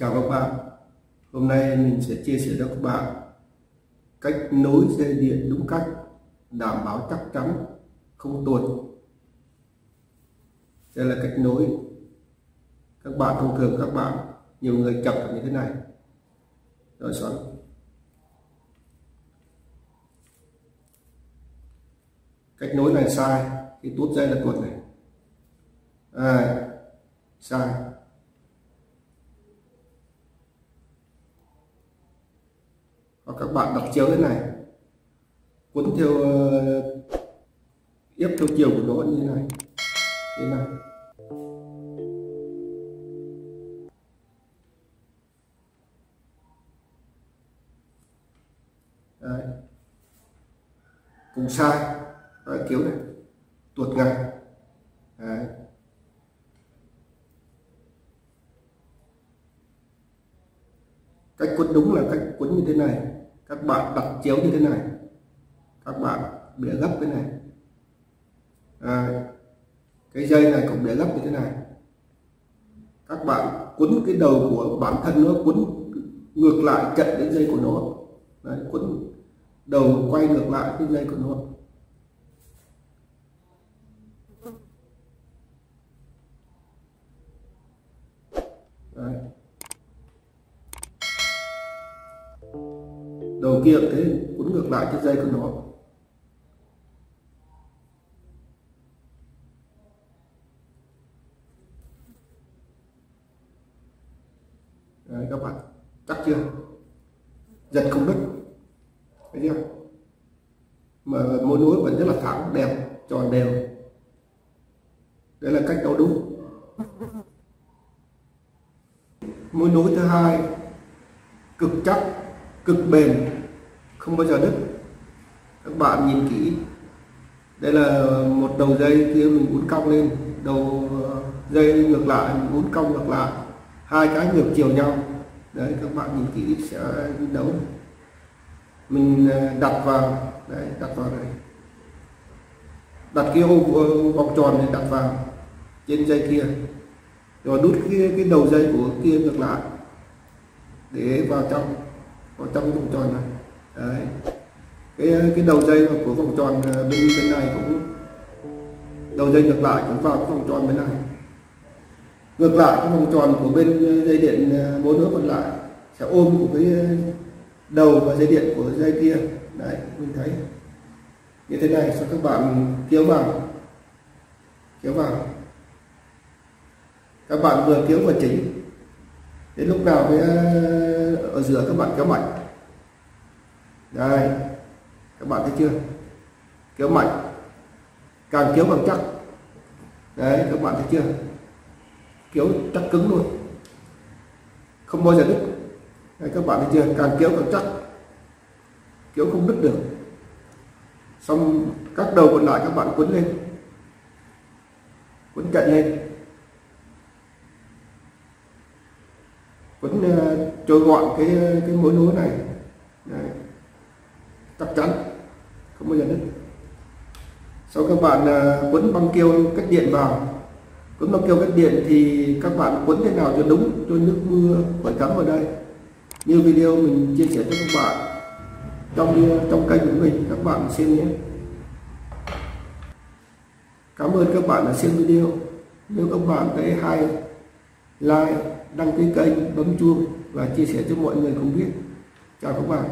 Chào các bạn. Hôm nay mình sẽ chia sẻ cho các bạn cách nối dây điện đúng cách đảm bảo chắc chắn không tuột. Đây là cách nối. Các bạn thông thường các bạn nhiều người chập như thế này. Rồi xoắn. Cách nối này sai thì tuốt dây là tuột này. À, sai. Các bạn đọc chiếu thế này. Cuốn theo ờ, ép theo chiều của nó như thế này thế này. Đấy. cùng sai. Đấy, kéo này. Tuột ngay Đấy. cách quấn đúng là cách quấn như thế này các bạn đặt chéo như thế này. Các bạn bịa gấp cái này. À, cái dây này cũng bịa gấp như thế này. Các bạn quấn cái đầu của bản thân nó quấn ngược lại chặn đến dây của nó. Đấy, quấn đầu quay ngược lại cái dây của nó Đấy đầu kia thế quấn ngược lại cái dây của nó. Đấy, các bạn chắc chưa? Giật không đứt thấy chưa? Mà mối nối vẫn rất là thẳng đẹp tròn đều. Đây là cách đó đúng mối nối thứ hai cực chắc cực bền, không bao giờ đứt. Các bạn nhìn kỹ, đây là một đầu dây kia mình uốn cong lên. Đầu ờ, dây ngược lại, mình uốn cong ngược lại. Hai cái ngược chiều nhau. Đấy, các bạn nhìn kỹ sẽ đấu. Mình ờ, đặt vào, đấy, đặt vào đây. Đặt cái ô, vòng tròn này đặt vào trên dây kia. Rồi đút cái cái đầu dây của kia ngược lại. Để vào trong vào trong vòng tròn này. Đấy. Cái cái đầu dây của vòng tròn ờ, bên bên này cũng, đầu dây ngược lại cũng vào cái vòng tròn bên này. Ngược lại cái vòng tròn của bên ờ, dây điện ờ, bốn nữa còn lại sẽ ôm của cái đầu và dây điện của dây kia. Đấy, mình thấy. Như thế này, cho các bạn kéo vào. Kéo vào. Các bạn vừa kéo vừa chỉnh. Đến lúc nào cái ở giữa các bạn kéo mạnh đây các bạn thấy chưa? Kéo mạnh càng kéo càng chắc. Đấy các bạn thấy chưa? Kéo chắc cứng luôn. Không bao giờ đứt. Đấy, các bạn thấy chưa? Càng kéo càng chắc. Kéo không đứt được. Xong các đầu còn lại các bạn quấn lên. Quấn cạnh lên. Quấn ờ, uh, trôi gọn cái cái mối nối này. Đấy. chắc chắn. Không bao giờ đứt sau các bạn uh, quấn băng keo cách điện vào. Quấn băng keo cách điện thì các bạn quấn thế nào cho đúng cho nước mưa khỏi cắm vào đây. Như video mình chia sẻ cho các bạn trong à, trong kênh của mình các bạn xem nhé. Cảm ơn các bạn đã xem video. Nếu các bạn thấy hay like, đăng ký kênh, bấm chuông và chia sẻ cho mọi người cùng biết. Chào các bạn.